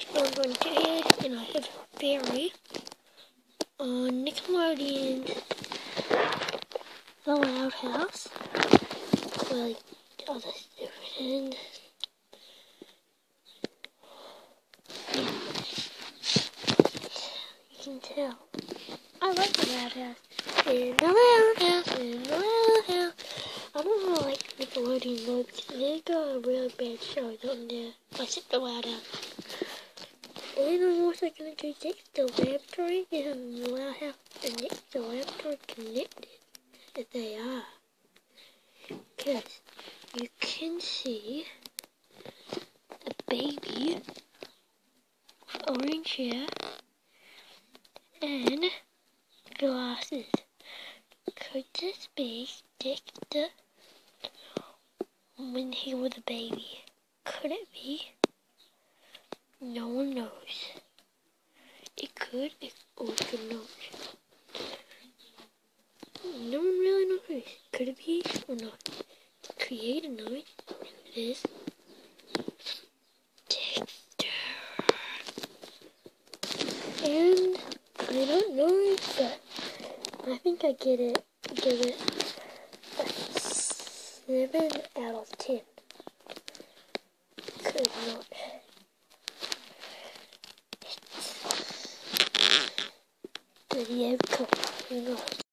SpongeBob Dad, and I have Barry on Nickelodeon The Loud House. Well, all this different. Yeah. You can tell. I like The Loud House. In the Loud House, in the Loud House. I don't really like Nickelodeon though because they got a really bad show on there. Except The Loud House. Also going to do Dexter Laboratory and the Loud House and Dexter Laboratory connected. As they are. Because you can see a baby, orange hair, and glasses. Could this be Dexter when he was a baby? Could it be? No one knows. Could, or it could not. No one really knows. Could it be or not? The creator knows. It is Dexter. And I don't know, but I think I get it. Give it a seven out of ten. Dép 个